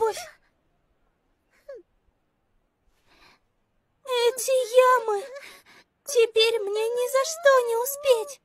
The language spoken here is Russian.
обувь. Эти ямы. Теперь мне ни за что не успеть.